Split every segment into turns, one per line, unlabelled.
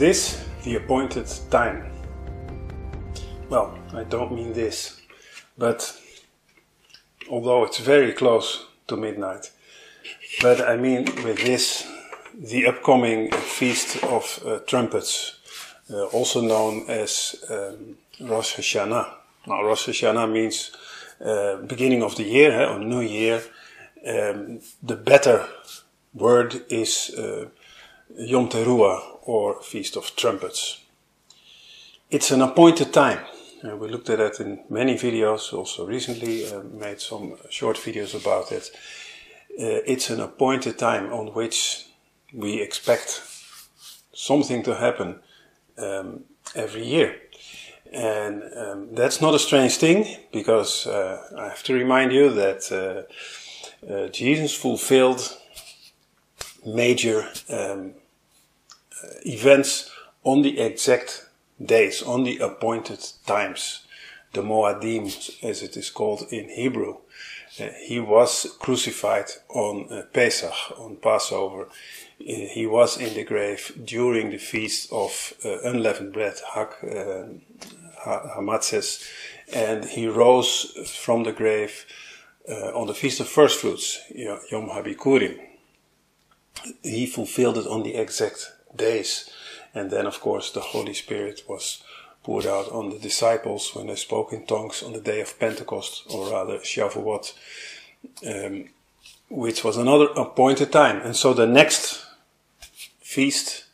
Is this the appointed time? Well, I don't mean this, but although it's very close to midnight, but I mean with this the upcoming Feast of uh, Trumpets, uh, also known as um, Rosh Hashanah. Now, Rosh Hashanah means uh, beginning of the year, eh, or New Year. Um, the better word is uh, Yom Teruah, or Feast of Trumpets. It's an appointed time. Uh, we looked at that in many videos, also recently uh, made some short videos about it. Uh, it's an appointed time on which we expect something to happen um, every year. And um, that's not a strange thing because uh, I have to remind you that uh, uh, Jesus fulfilled major um, events on the exact days, on the appointed times, the Moadim, as it is called in Hebrew. Uh, he was crucified on uh, Pesach, on Passover. he was in the grave during the feast of unleavened bread, Hak, Hamatzes, and he rose from the grave uh, on the Feast of First Fruits, Yom HaBikurim. He fulfilled it on the exact days. And then, of course, the Holy Spirit was poured out on the disciples when they spoke in tongues on the day of Pentecost, or rather Shavuot, um, which was another appointed time. And so the next feast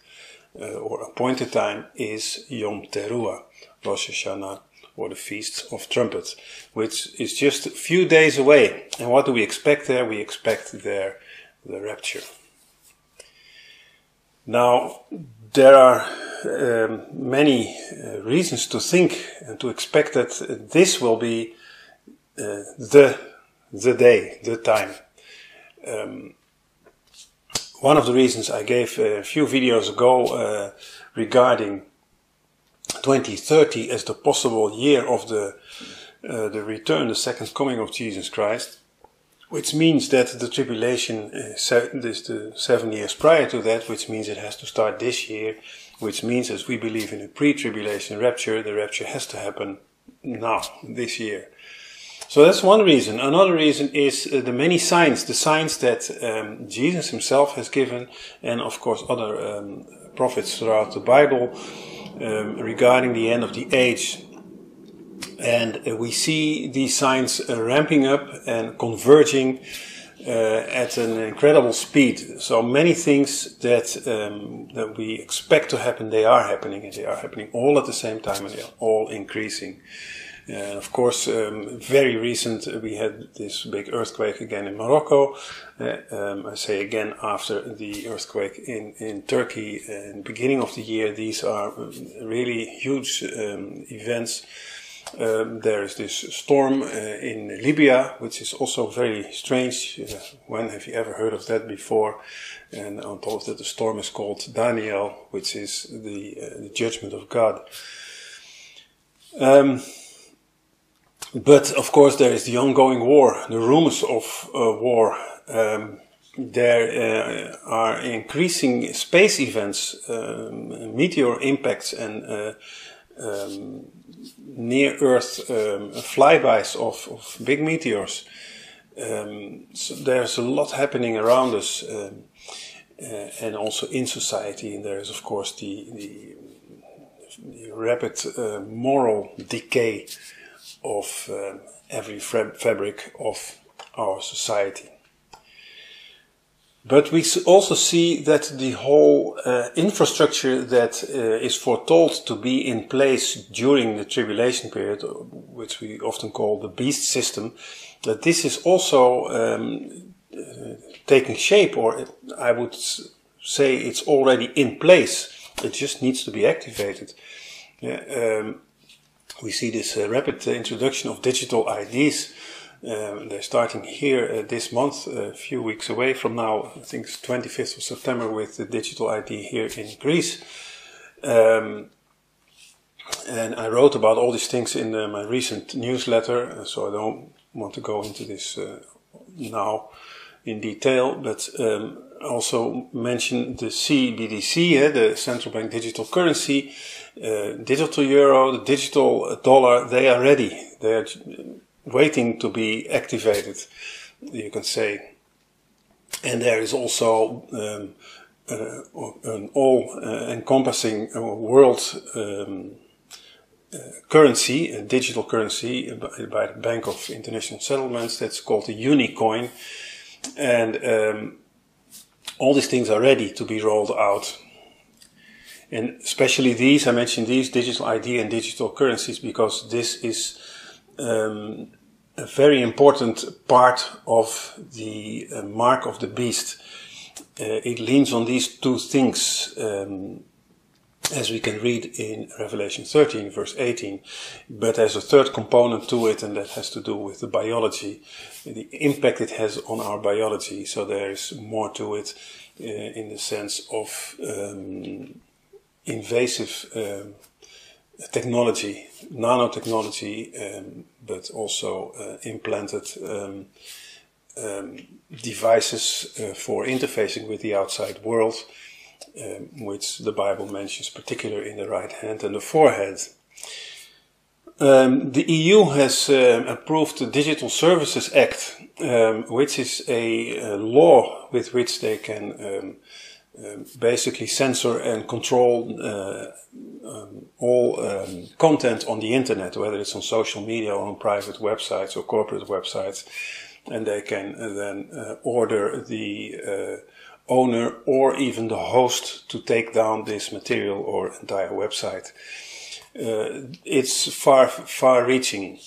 uh, or appointed time is Yom Teruah. Rosh Hashanah or the Feast of Trumpets, which is just a few days away. And what do we expect there? We expect there the rapture. Now, there are um, many uh, reasons to think and to expect that this will be uh, the the day, the time. Um, one of the reasons I gave a few videos ago uh, regarding 2030 as the possible year of the uh, the return, the second coming of Jesus Christ, which means that the tribulation is the seven years prior to that, which means it has to start this year, which means as we believe in a pre-tribulation rapture, the rapture has to happen now, this year. So that's one reason. Another reason is uh, the many signs, the signs that um, Jesus himself has given, and of course other um, prophets throughout the Bible um, regarding the end of the age. And uh, we see these signs uh, ramping up and converging uh, at an incredible speed. So many things that um, that we expect to happen, they are happening, and they are happening all at the same time, and they are all increasing. Of course, um, very recent, we had this big earthquake again in Morocco. Uh, um, I say again after the earthquake in, in Turkey in beginning of the year. These are um, really huge um, events. Um, there is this storm uh, in Libya, which is also very strange. Uh, when have you ever heard of that before? And on top of that, the storm is called Daniel, which is the, uh, the judgment of God. Um, but of course, there is the ongoing war, the rumors of war. Um, there uh, are increasing space events, um, meteor impacts, and uh, um, near Earth um, flybys of, of, big meteors. Um, so there's a lot happening around us, um, uh, and also in society. And there is, of course, the, the, the rapid uh, moral decay of uh, every fabric of our society. But we also see that the whole uh, infrastructure that uh, is foretold to be in place during the tribulation period, which we often call the beast system, that this is also um, uh, taking shape, or I would say it's already in place. It just needs to be activated. Um, we see this uh, rapid introduction of digital IDs. Um, they're starting here uh, this month, a few weeks away from now. I think it's 25th of September with the digital ID here in Greece. Um, and I wrote about all these things in uh, my recent newsletter, uh, so I don't want to go into this uh, now in detail. But um, also mention the CBDC, eh, the central bank digital currency, uh, digital euro, the digital dollar. They are ready. They are waiting to be activated. You can say, and there is also um, uh, an all-encompassing uh, world. Um, uh, currency, a digital currency by the Bank of International Settlements that's called the Unicoin. And um, all these things are ready to be rolled out. And especially these, I mentioned these digital ID and digital currencies because this is um, a very important part of the uh, mark of the beast. Uh, it leans on these two things. Um, as we can read in Revelation 13, verse 18. But there's a third component to it, and that has to do with the biology, the impact it has on our biology. So there is more to it uh, in the sense of um, invasive um, technology, nanotechnology, um, but also uh, implanted um, um, devices uh, for interfacing with the outside world um, which the Bible mentions particularly in the right hand and the forehead. Um, the EU has um, approved the Digital Services Act, um, which is a, a, law with which they can um, um, basically censor and control uh, all content on the internet, whether it's on social media or on private websites or corporate websites, and they can uh, then uh, order the uh, owner or even the host to take down this material or entire website. Uh, it's far, far reaching.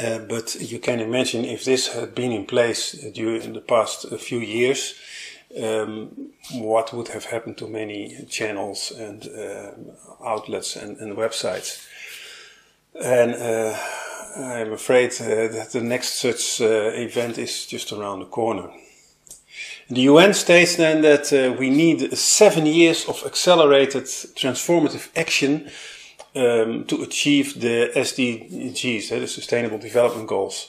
Uh, but you can imagine if this had been in place during the past few years, um, what would have happened to many channels and uh, outlets and, and, websites. And uh, I'm afraid uh, that the next such uh, event is just around the corner. The UN states then that uh, we need seven years of accelerated transformative action um, to achieve the SDGs, the Sustainable Development Goals.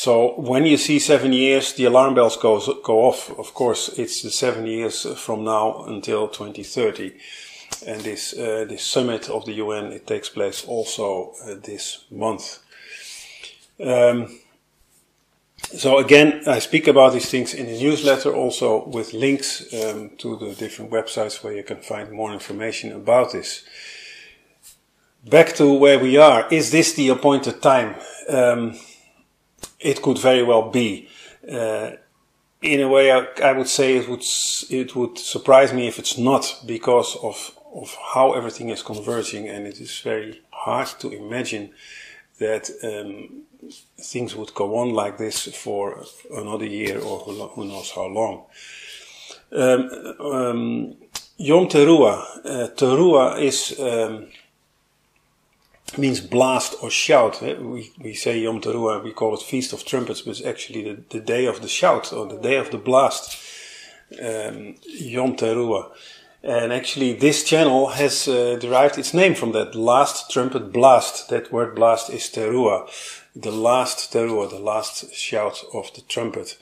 So when you see seven years, the alarm bells go, go off. Of course, it's the seven years from now until 2030. And this, uh, this summit of the UN, it takes place also uh, this month. Um, so again, I speak about these things in the newsletter, also with links um, to the different websites where you can find more information about this. Back to where we are. Is this the appointed time? Um, it could very well be. Uh, in a way, I, I, would say it would it would surprise me if it's not because of of how everything is converging, and it is very hard to imagine that um, things would go on like this for another year or who knows how long. Um, um, Yom Teruah. Uh, Teruah is um, means blast or shout. Eh? We we say Yom Teruah, we call it Feast of Trumpets, but it's actually the, the day of the shout or the day of the blast. Um, Yom Teruah. And actually, this channel has uh, derived its name from that last trumpet blast. That word blast is teruah, the last teruah, the last shout of the trumpet.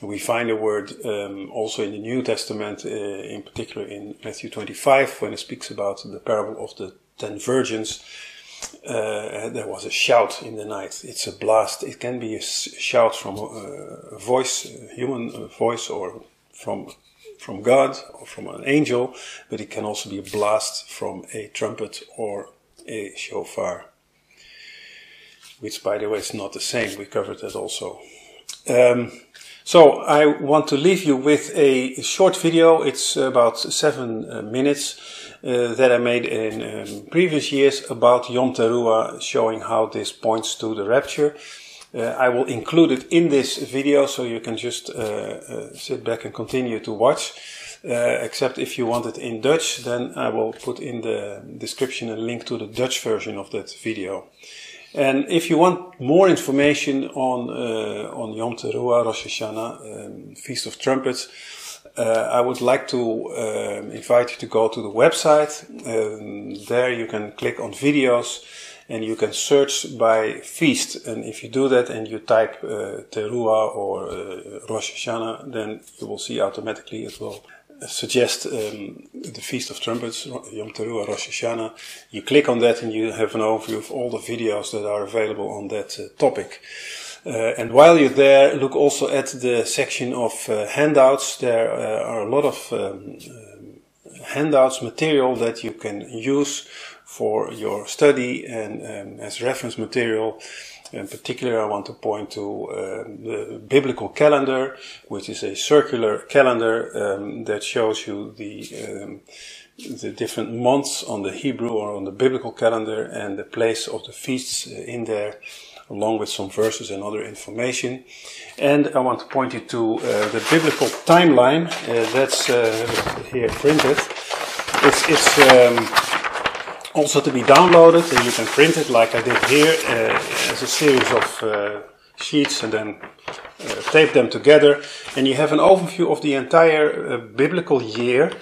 We find the word um, also in the New Testament, uh, in particular in Matthew 25, when it speaks about the parable of the ten virgins. Uh, there was a shout in the night. It's a blast. It can be a shout from a, voice, a human voice, or from from God or from an angel, but it can also be a blast from a trumpet or a shofar, which, by the way, is not the same. We covered that also. Um, so I want to leave you with a short video. It's about seven uh, minutes uh, that I made in um, previous years about Yom Teruah, showing how this points to the rapture. Uh, I will include it in this video so you can just uh, uh, sit back and continue to watch. except if you want it in Dutch, then I will put in the description a link to the Dutch version of that video. And if you want more information on uh, on Yom Teruah, Rosh Hashanah, um, Feast of Trumpets, uh, I would like to uh, invite you to go to the website. Um, there you can click on videos and you can search by feast. And if you do that and you type uh, Teruah or uh, Rosh Hashanah, then you will see automatically it will suggest um, the Feast of Trumpets, Yom Teruah, Rosh Hashanah. You click on that and you have an overview of all the videos that are available on that uh, topic. Uh, and while you're there, look also at the section of uh, handouts. There uh, are a lot of um, handouts material that you can use for your study and um, as reference material. In particular, I want to point to uh, the biblical calendar, which is a circular calendar um, that shows you the um, the different months on the Hebrew or on the biblical calendar and the place of the feasts in there, along with some verses and other information. And I want to point you to uh, the biblical timeline uh, that's uh, here printed. It's, it's um, also to be downloaded and you can print it like I did here as a series of sheets and then uh, tape them together and you have an overview of the entire uh, biblical year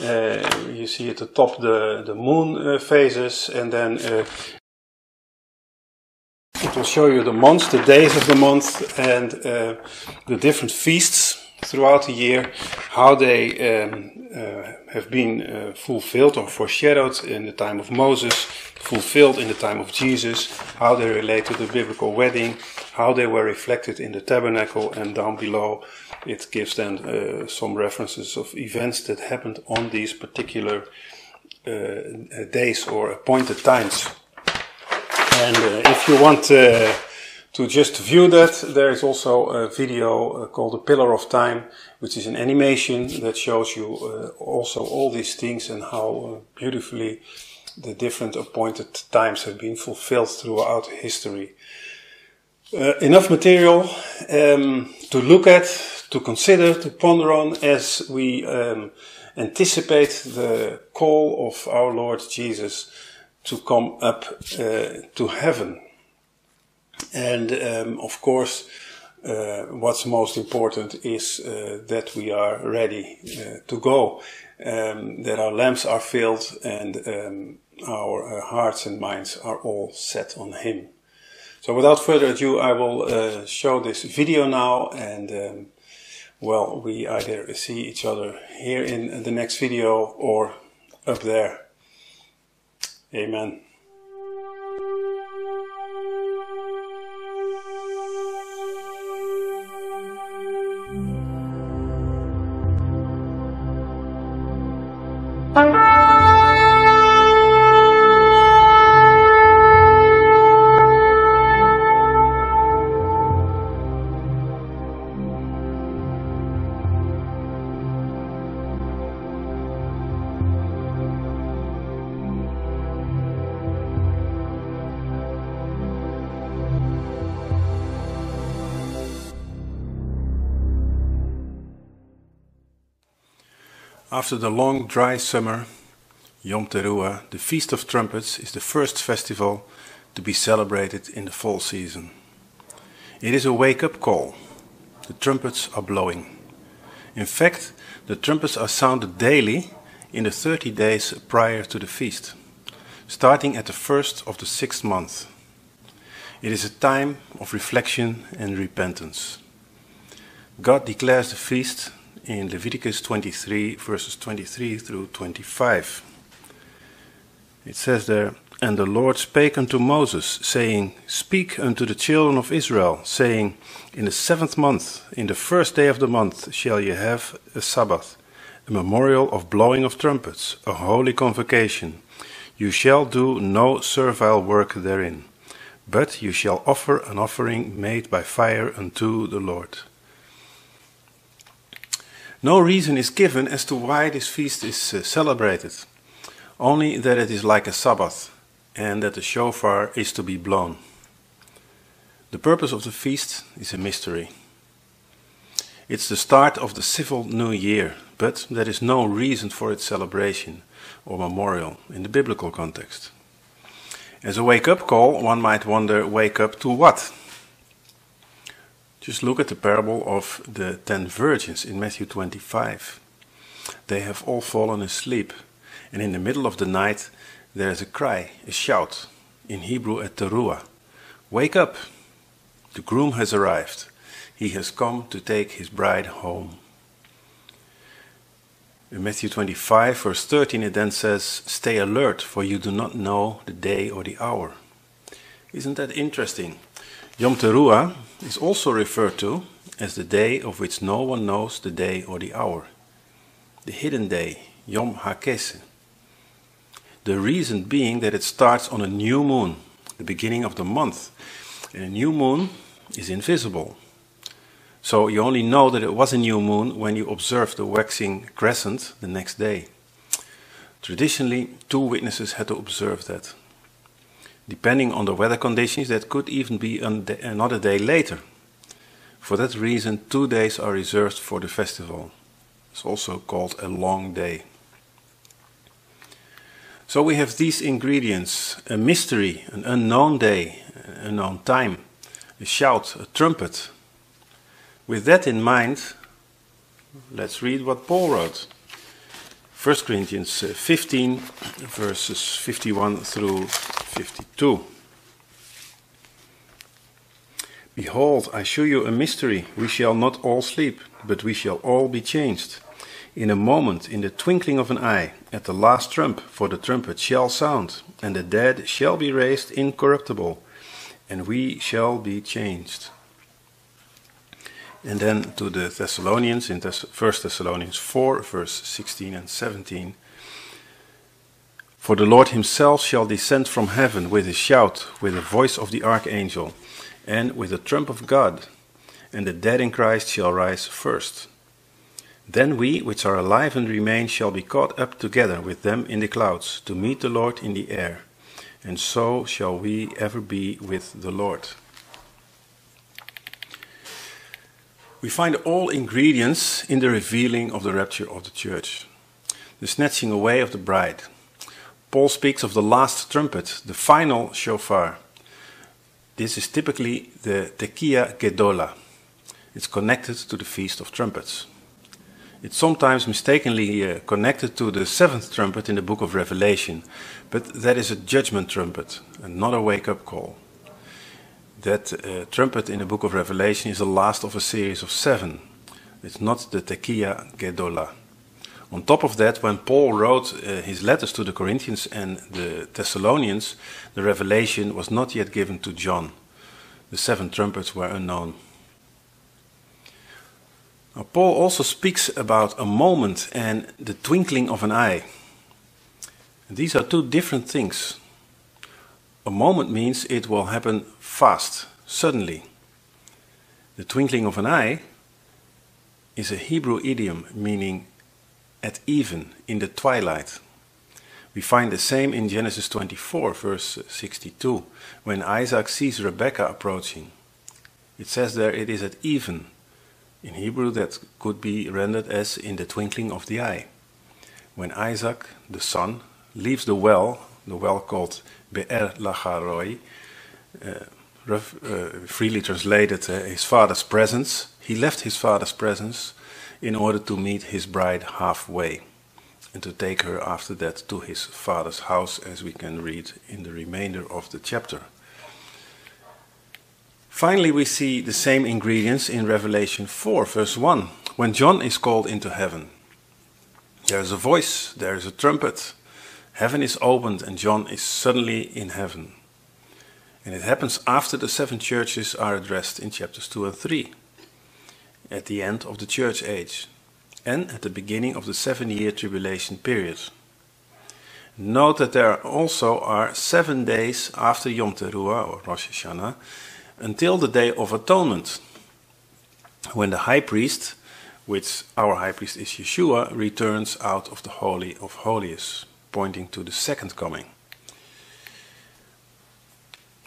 uh, you see at the top the, the moon phases and then it will show you the months, the days of the month and the different feasts throughout the year, how they um, uh, have been uh, fulfilled or foreshadowed in the time of Moses, fulfilled in the time of Jesus, how they relate to the biblical wedding, how they were reflected in the tabernacle, and down below it gives then uh, some references of events that happened on these particular uh, days or appointed times. And uh, if you want uh, to just view that, there is also a video uh, called The Pillar of Time, which is an animation that shows you uh, also all these things and how uh, beautifully the different appointed times have been fulfilled throughout history. Uh, enough material um, to look at, to consider, to ponder on as we um, anticipate the call of our Lord Jesus to come up uh, to heaven and um, of course, uh, what's most important is uh, that we are ready uh, to go, um, that our lamps are filled and um, our uh, hearts and minds are all set on Him. So without further ado, I will uh, show this video now and um, well, we either see each other here in the next video or up there. Amen. After the long dry summer, Yom Teruah, the Feast of Trumpets, is the first festival to be celebrated in the fall season. It is a wake-up call. The trumpets are blowing. In fact, the trumpets are sounded daily in the 30 days prior to the feast, starting at the first of the sixth month. It is a time of reflection and repentance. God declares the feast in Leviticus 23, verses 23 through 25. It says there, And the Lord spake unto Moses, saying, Speak unto the children of Israel, saying, In the seventh month, in the first day of the month, shall ye have a Sabbath, a memorial of blowing of trumpets, a holy convocation. You shall do no servile work therein, but you shall offer an offering made by fire unto the Lord. No reason is given as to why this feast is uh, celebrated, only that it is like a Sabbath and that the shofar is to be blown. The purpose of the feast is a mystery. It's the start of the civil new year, but there is no reason for its celebration or memorial in the biblical context. As a wake up call, one might wonder wake up to what? Just look at the parable of the ten virgins in Matthew 25. They have all fallen asleep, and in the middle of the night there is a cry, a shout, in Hebrew at teruah. Wake up! The groom has arrived. He has come to take his bride home. In Matthew 25, verse 13, it then says, Stay alert, for you do not know the day or the hour. Isn't that interesting? Yom Teruah is also referred to as the day of which no one knows the day or the hour. The hidden day, Yom HaKeseh. The reason being that it starts on a new moon, the beginning of the month. And a new moon is invisible. So you only know that it was a new moon when you observe the waxing crescent the next day. Traditionally, two witnesses had to observe that. Depending on the weather conditions, that could even be another day later. For that reason, two days are reserved for the festival. It's also called a long day. So we have these ingredients a mystery, an unknown day, an unknown time, a shout, a trumpet, with that in mind, let's read what Paul wrote. 1 Corinthians uh, 15, verses 51 through 52. Behold, I show you a mystery. We shall not all sleep, but we shall all be changed. In a moment, in the twinkling of an eye, at the last trump, for the trumpet shall sound, and the dead shall be raised incorruptible, and we shall be changed. And then to the Thessalonians in 1 Thessalonians 4, verse 16 and 17. For the Lord himself shall descend from heaven with a shout, with the voice of the archangel, and with the trump of God, and the dead in Christ shall rise first. Then we, which are alive and remain, shall be caught up together with them in the clouds, to meet the Lord in the air, and so shall we ever be with the Lord. We find all ingredients in the revealing of the rapture of the church, the snatching away of the bride. Paul speaks of the last trumpet, the final shofar. This is typically the Tekiah Gedola. It's connected to the Feast of Trumpets. It's sometimes mistakenly uh, connected to the seventh trumpet in the book of Revelation, but that is a judgment trumpet and not a wake up call that uh, trumpet in the book of Revelation is the last of a series of seven. It's not the Tekiah Gedola. On top of that, when Paul wrote uh, his letters to the Corinthians and the Thessalonians, the revelation was not yet given to John. The seven trumpets were unknown. Now, Paul also speaks about a moment and the twinkling of an eye. these are two different things. A moment means it will happen fast, suddenly. The twinkling of an eye is a Hebrew idiom meaning at even, in the twilight. We find the same in Genesis 24, verse 62, when Isaac sees Rebekah approaching. It says there it is at even. In Hebrew, that could be rendered as in the twinkling of the eye. When Isaac, the son, leaves the well, the well called Be'er Laharoi, uh, uh, freely translated uh, his father's presence. He left his father's presence in order to meet his bride halfway and to take her after that to his father's house, as we can read in the remainder of the chapter. Finally, we see the same ingredients in Revelation 4, verse 1, when John is called into heaven. There is a voice, there is a trumpet, Heaven is opened and John is suddenly in heaven. And it happens after the seven churches are addressed in chapters 2 and 3, at the end of the church age, and at the beginning of the seven year tribulation period. Note that there also are seven days after Yom Teruah or Rosh Hashanah until the Day of Atonement, when the high priest, which our high priest is Yeshua, returns out of the Holy of Holies pointing to the second coming.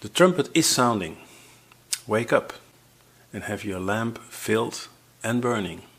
The trumpet is sounding. Wake up and have your lamp filled and burning.